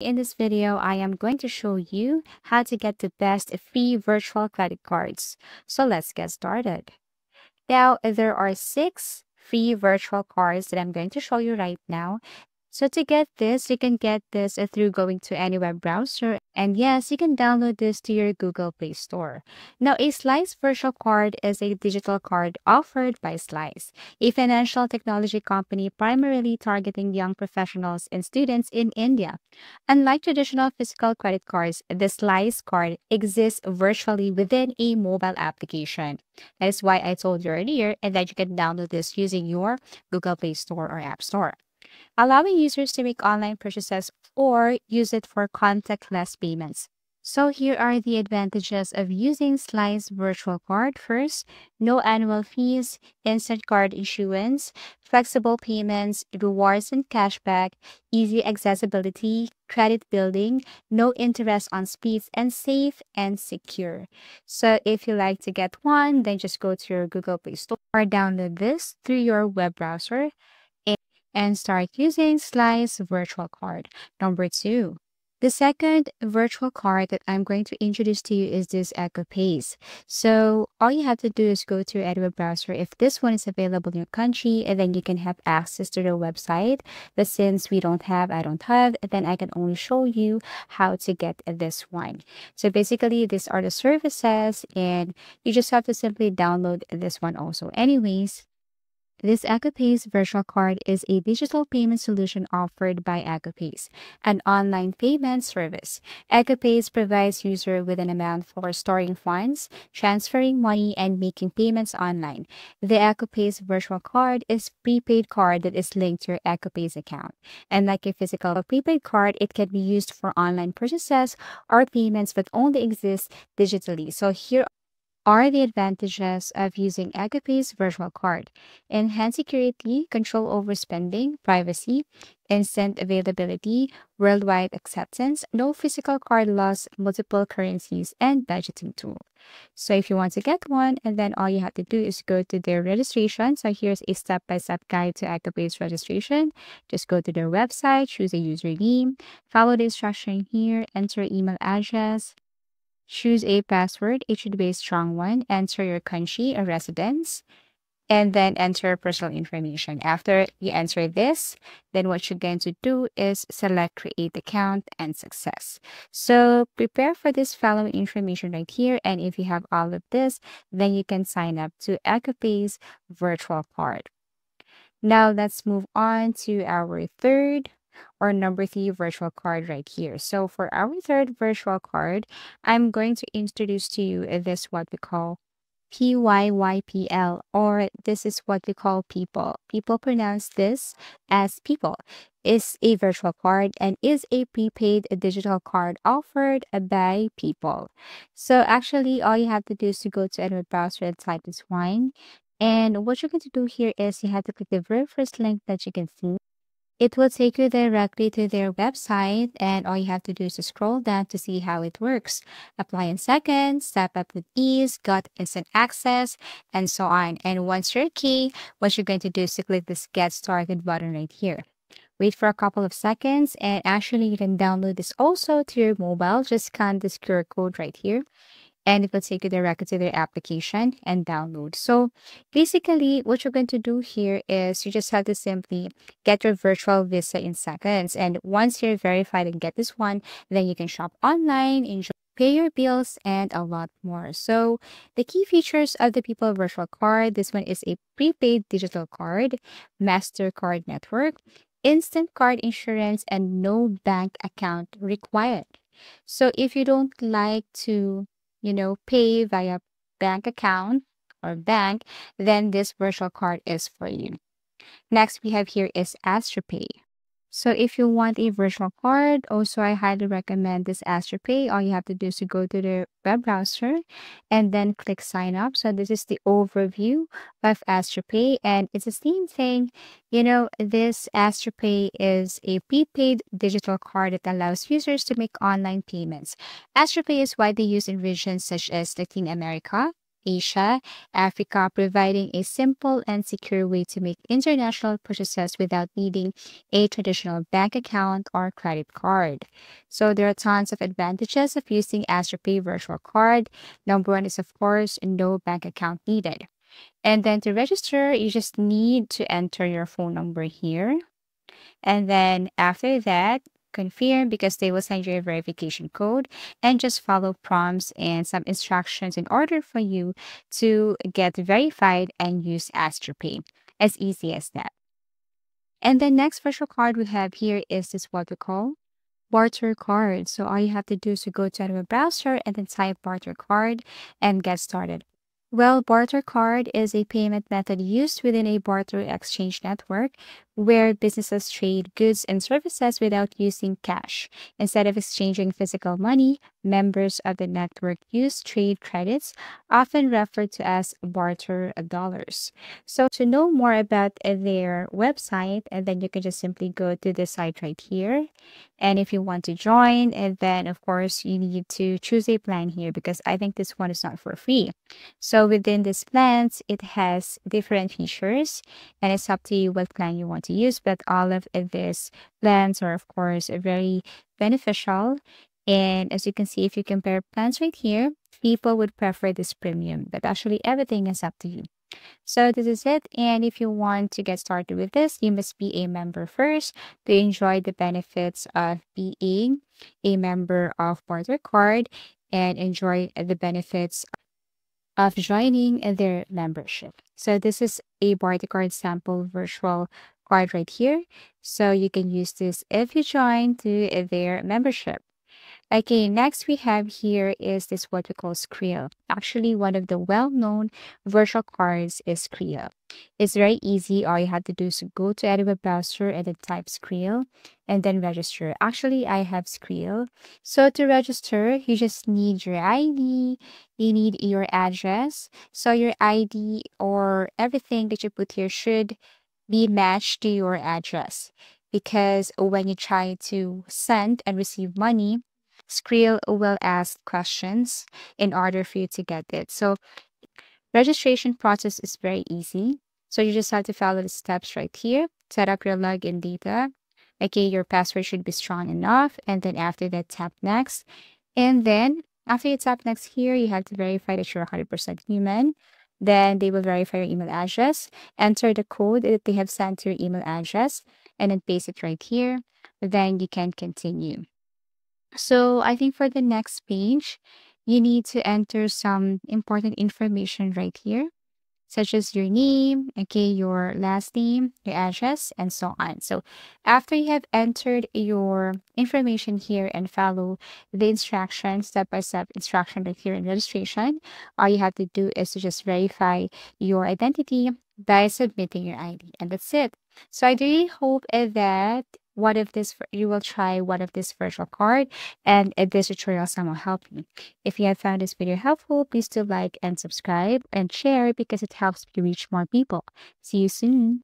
In this video, I am going to show you how to get the best free virtual credit cards. So let's get started. Now, there are six free virtual cards that I'm going to show you right now. So to get this, you can get this uh, through going to any web browser. And yes, you can download this to your Google Play Store. Now, a Slice virtual card is a digital card offered by Slice, a financial technology company primarily targeting young professionals and students in India. Unlike traditional physical credit cards, the Slice card exists virtually within a mobile application. That is why I told you earlier and that you can download this using your Google Play Store or App Store allowing users to make online purchases or use it for contactless payments. So here are the advantages of using Slice Virtual Card. First, no annual fees, instant card issuance, flexible payments, rewards and cashback, easy accessibility, credit building, no interest on speeds, and safe and secure. So if you like to get one, then just go to your Google Play Store or download this through your web browser and start using Slice Virtual Card. Number two, the second virtual card that I'm going to introduce to you is this EcoPayz. So all you have to do is go to your web browser if this one is available in your country and then you can have access to the website. But since we don't have, I don't have, then I can only show you how to get this one. So basically these are the services and you just have to simply download this one also. Anyways, this EcoPayz virtual card is a digital payment solution offered by EcoPayz, an online payment service. EcoPayz provides user with an amount for storing funds, transferring money, and making payments online. The EcoPayz virtual card is prepaid card that is linked to your EcoPayz account. And like a physical prepaid card, it can be used for online purchases or payments but only exists digitally. So here are the advantages of using EcoPayz virtual card. Enhanced security, control over spending, privacy, instant availability, worldwide acceptance, no physical card loss, multiple currencies, and budgeting tool. So if you want to get one, and then all you have to do is go to their registration. So here's a step-by-step -step guide to EcoPayz registration. Just go to their website, choose a username, follow the instruction here, enter email address, Choose a password. It should be a strong one. Enter your country or residence and then enter personal information. After you enter this, then what you're going to do is select create account and success. So prepare for this following information right here. And if you have all of this, then you can sign up to EcoPayz virtual card. Now let's move on to our third or number three virtual card right here. So for our third virtual card, I'm going to introduce to you this what we call PYYPL or this is what we call people. People pronounce this as people. Is a virtual card and is a prepaid digital card offered by people. So actually all you have to do is to go to any browser and type this one. And what you're going to do here is you have to click the very first link that you can see it will take you directly to their website and all you have to do is to scroll down to see how it works. Apply in seconds, step up with ease, got instant access, and so on. And once you're key, what you're going to do is to click this get started button right here. Wait for a couple of seconds and actually you can download this also to your mobile. Just scan this QR code right here and it will take you directly to their application and download. So basically what you're going to do here is you just have to simply get your virtual visa in seconds. And once you're verified and get this one, then you can shop online, enjoy pay your bills, and a lot more. So the key features of the Pyypl Virtual Card, this one is a prepaid digital card, MasterCard network, instant card insurance, and no bank account required. So if you don't like to you know, pay via bank account or bank, then this virtual card is for you. Next we have here is AstroPay. So if you want a virtual card, also I highly recommend this AstroPay. All you have to do is to go to the web browser and then click sign up. So this is the overview of AstroPay and it's the same thing. You know, this AstroPay is a prepaid digital card that allows users to make online payments. AstroPay is widely used in regions such as Latin America, Asia, Africa, providing a simple and secure way to make international purchases without needing a traditional bank account or credit card. So there are tons of advantages of using Astropay virtual card. Number one is, of course, no bank account needed. And then to register, you just need to enter your phone number here. And then after that, confirm because they will send you a verification code and just follow prompts and some instructions in order for you to get verified and use Astropay. As easy as that. And the next virtual card we have here is this what we call Bartercard. So all you have to do is to go to a browser and then type Bartercard and get started. Well, Bartercard is a payment method used within a barter exchange network where businesses trade goods and services without using cash. Instead of exchanging physical money, members of the network use trade credits, often referred to as barter dollars. So to know more about their website, and then you can just simply go to the site right here. And if you want to join, and then of course you need to choose a plan here because I think this one is not for free. So within these plans, it has different features and it's up to you what plan you want to use. But all of these plants are of course very beneficial and as you can see, if you compare plants right here, people would prefer this premium, but actually everything is up to you. So this is it. And if you want to get started with this, you must be a member first to enjoy the benefits of being a member of Bartercard and enjoy the benefits of joining their membership. So this is a Bartercard sample virtual card right here. So you can use this if you join to their membership. Okay, next we have here is this what we call Skrill. Actually, one of the well-known virtual cards is Skrill. It's very easy. All you have to do is go to any web browser and then type Skrill and then register. Actually, I have Skrill. So to register, you just need your ID, you need your address. So your ID or everything that you put here should be matched to your address because when you try to send and receive money, Skrill will ask questions in order for you to get it. So registration process is very easy. So you just have to follow the steps right here. Set up your login data. Okay, your password should be strong enough. And then after that, tap next. And then after you tap next here, you have to verify that you're 100% human. Then they will verify your email address. Enter the code that they have sent to your email address and then paste it right here. Then you can continue. So I think for the next page, you need to enter some important information right here, such as your name, okay, your last name, your address, and so on. So after you have entered your information here and follow the instruction, step-by-step instruction right here in registration, all you have to do is to just verify your identity by submitting your ID. And that's it. So I really hope that what if this you will try one of this virtual card and this tutorial somehow help you. If you have found this video helpful please do like and subscribe and share because it helps me reach more people. See you soon